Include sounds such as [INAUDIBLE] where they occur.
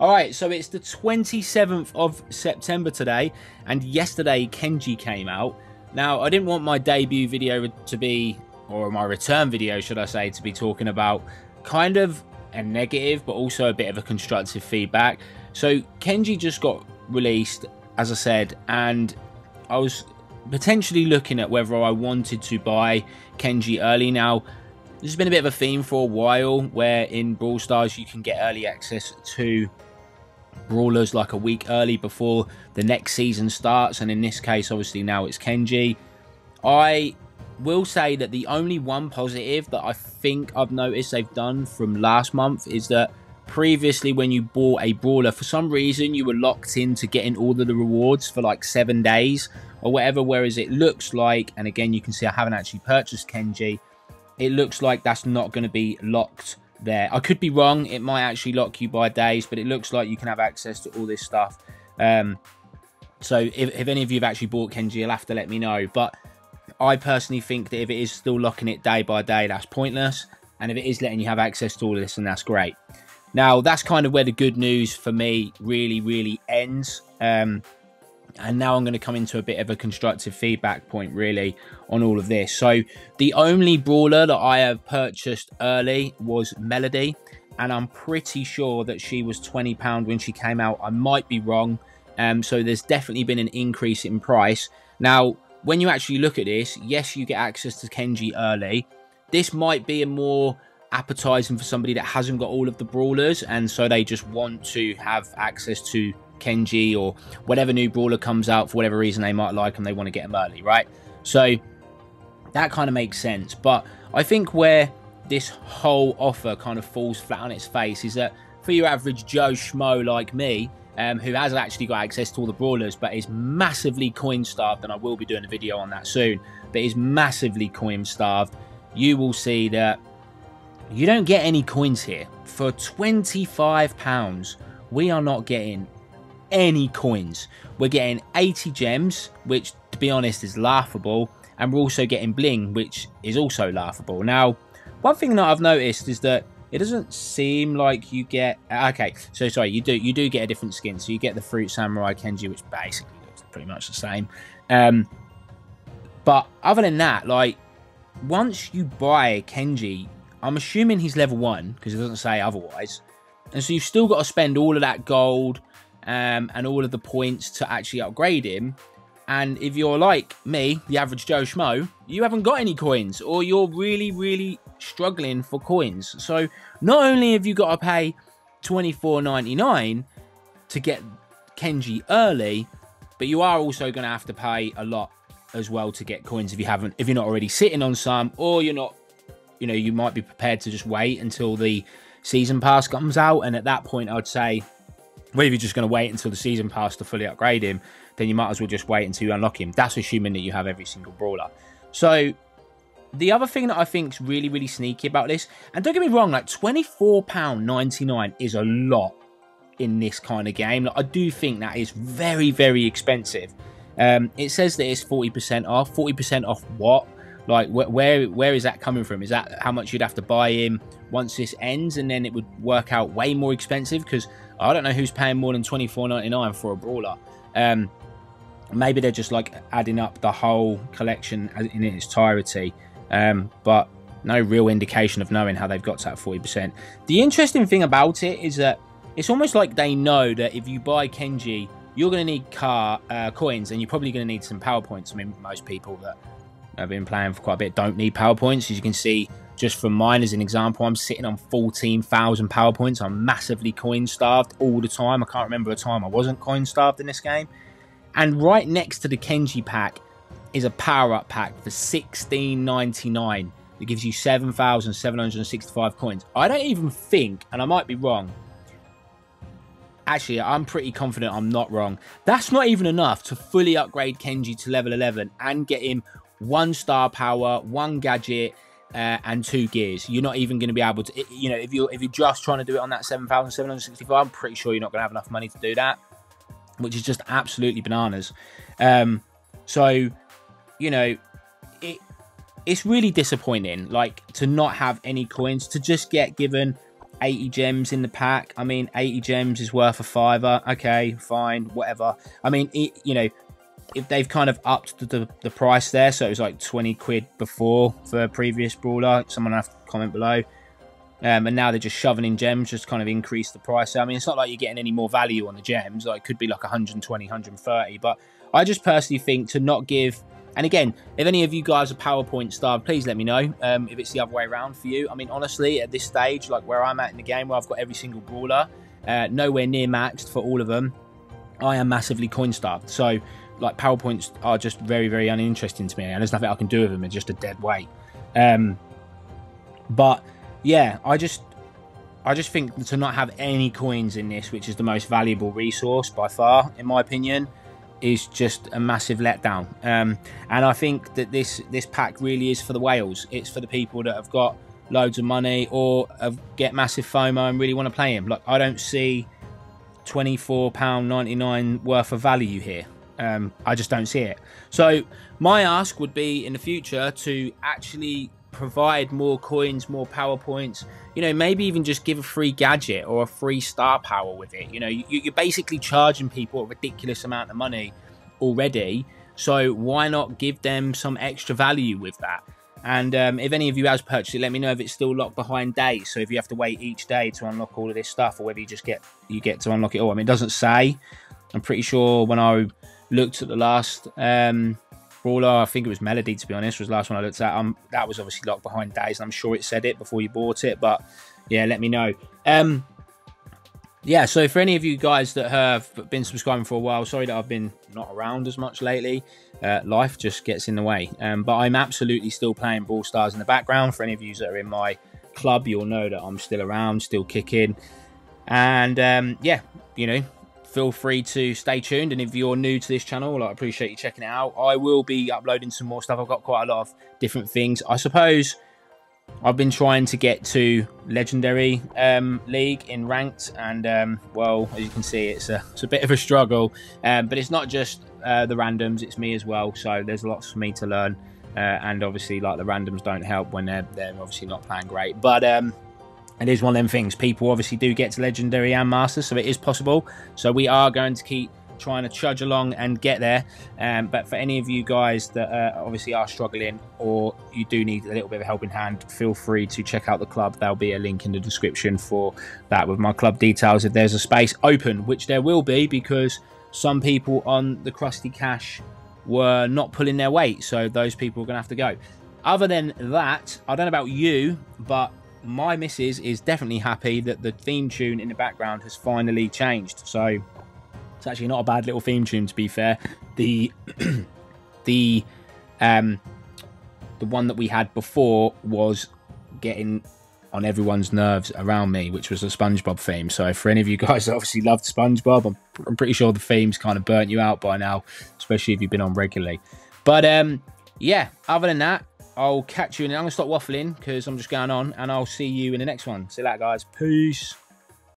All right, so it's the 27th of September today, and yesterday Kenji came out. Now, I didn't want my debut video to be, or my return video, should I say, to be talking about kind of a negative, but also a bit of a constructive feedback. So, Kenji just got released, as I said, and I was potentially looking at whether I wanted to buy Kenji early. Now, this has been a bit of a theme for a while, where in Brawl Stars you can get early access to brawlers like a week early before the next season starts. And in this case, obviously now it's Kenji. I will say that the only one positive that I think I've noticed they've done from last month is that previously when you bought a brawler for some reason you were locked into getting all of the rewards for like seven days or whatever whereas it looks like and again you can see i haven't actually purchased kenji it looks like that's not going to be locked there. I could be wrong. It might actually lock you by days, but it looks like you can have access to all this stuff. Um, so if, if any of you have actually bought Kenji, you'll have to let me know. But I personally think that if it is still locking it day by day, that's pointless. And if it is letting you have access to all this, then that's great. Now, that's kind of where the good news for me really, really ends. Um, and now I'm going to come into a bit of a constructive feedback point, really, on all of this. So, the only brawler that I have purchased early was Melody, and I'm pretty sure that she was £20 when she came out. I might be wrong. Um, so, there's definitely been an increase in price. Now, when you actually look at this, yes, you get access to Kenji early. This might be a more appetizing for somebody that hasn't got all of the brawlers, and so they just want to have access to Kenji or whatever new brawler comes out for whatever reason they might like and they want to get him early, right? So that kind of makes sense. But I think where this whole offer kind of falls flat on its face is that for your average Joe Schmo like me, um, who has actually got access to all the brawlers but is massively coin starved, and I will be doing a video on that soon, but is massively coin starved, you will see that you don't get any coins here. For £25, we are not getting any coins. We're getting 80 gems, which to be honest is laughable, and we're also getting bling, which is also laughable. Now, one thing that I've noticed is that it doesn't seem like you get okay so sorry you do you do get a different skin so you get the fruit samurai kenji which basically looks pretty much the same um but other than that like once you buy kenji i'm assuming he's level one because it doesn't say otherwise and so you've still got to spend all of that gold um, and all of the points to actually upgrade him. And if you're like me, the average Joe Schmo, you haven't got any coins or you're really, really struggling for coins. So not only have you got to pay $24.99 to get Kenji early, but you are also going to have to pay a lot as well to get coins if you haven't, if you're not already sitting on some or you're not, you know, you might be prepared to just wait until the season pass comes out. And at that point, I'd say whether you're just going to wait until the season pass to fully upgrade him, then you might as well just wait until you unlock him. That's assuming that you have every single brawler. So the other thing that I think is really, really sneaky about this, and don't get me wrong, like £24.99 is a lot in this kind of game. Like, I do think that is very, very expensive. Um, it says that it's 40% off. 40% off what? Like, wh where where is that coming from? Is that how much you'd have to buy him once this ends, and then it would work out way more expensive? Because I don't know who's paying more than twenty four ninety nine for a brawler. Um, maybe they're just like adding up the whole collection in its entirety, um, but no real indication of knowing how they've got to that forty percent. The interesting thing about it is that it's almost like they know that if you buy Kenji, you're going to need car uh, coins, and you're probably going to need some power points. I mean, most people that have been playing for quite a bit don't need power points. as you can see just from mine as an example, I'm sitting on 14,000 power points. I'm massively coin starved all the time. I can't remember a time I wasn't coin starved in this game. And right next to the Kenji pack is a power up pack for 16.99. It gives you 7,765 coins. I don't even think, and I might be wrong. Actually, I'm pretty confident I'm not wrong. That's not even enough to fully upgrade Kenji to level 11 and get him one star power, one gadget, uh, and two gears. You're not even going to be able to, you know, if you're if you're just trying to do it on that 7,765, I'm pretty sure you're not going to have enough money to do that, which is just absolutely bananas. Um, so, you know, it it's really disappointing, like to not have any coins, to just get given 80 gems in the pack. I mean, 80 gems is worth a fiver. Okay, fine, whatever. I mean, it, you know, if they've kind of upped the, the, the, price there, so it was like 20 quid before for a previous brawler, someone have to comment below. Um, and now they're just shoving in gems, just kind of increase the price. I mean, it's not like you're getting any more value on the gems. Like, it could be like 120, 130. But I just personally think to not give and again, if any of you guys are power point starved, please let me know um, if it's the other way around for you. I mean, honestly, at this stage, like where I'm at in the game, where I've got every single brawler, uh, nowhere near maxed for all of them, I am massively coin starved. So, like, power points are just very, very uninteresting to me, and there's nothing I can do with them. It's just a dead weight. Um, but yeah, I just I just think to not have any coins in this, which is the most valuable resource by far, in my opinion, is just a massive letdown. Um, and I think that this this pack really is for the whales. It's for the people that have got loads of money or have, get massive FOMO and really want to play him. Like I don't see twenty four pound ninety nine worth of value here. Um, I just don't see it. So my ask would be in the future to actually provide more coins, more power points. You know, maybe even just give a free gadget or a free star power with it. You know, you, are basically charging people a ridiculous amount of money already. So why not give them some extra value with that? And um, if any of you has purchased it, let me know if it's still locked behind days. So if you have to wait each day to unlock all of this stuff, or whether you just get you get to unlock it all. I mean, it doesn't say. I'm pretty sure when I looked at the last um, Brawler, I think it was Melody to be honest, was the last one I looked at. Um, that was obviously locked behind days, and I'm sure it said it before you bought it. But yeah, let me know. Um, yeah, so for any of you guys that have been subscribing for a while, sorry that I've been not around as much lately. Uh, life just gets in the way. Um, but I'm absolutely still playing Brawl Stars in the background. For any of you that are in my club, you'll know that I'm still around, still kicking. And um, yeah, you know, feel free to stay tuned. And if you're new to this channel, I appreciate you checking it out. I will be uploading some more stuff. I've got quite a lot of different things. I suppose I've been trying to get to Legendary um, League in Ranked. And, um, well, as you can see, it's a, it's a bit of a struggle. Um, but it's not just uh, the randoms, it's me as well. So there's lots for me to learn. Uh, and obviously, like the randoms don't help when they're, they're obviously not playing great. But um, it is one of them things. People obviously do get to legendary and master, so it is possible. So we are going to keep trying to trudge along and get there. Um, but for any of you guys that uh, obviously are struggling or you do need a little bit of a helping hand, feel free to check out the club. There'll be a link in the description for that with my club details if there's a space open, which there will be because some people on the Crusty Cash were not pulling their weight. So those people are going to have to go. Other than that, I don't know about you, but my missus is definitely happy that the theme tune in the background has finally changed. So it's actually not a bad little theme tune to be fair. The [CLEARS THROAT] the um the one that we had before was getting on everyone's nerves around me, which was a SpongeBob theme. So for any of you guys that obviously loved SpongeBob, I'm, I'm pretty sure the theme's kind of burnt you out by now, especially if you've been on regularly. But um yeah, other than that, I'll catch you in. I'm going to stop waffling because I'm just going on, and I'll see you in the next one. See you later, guys. Peace.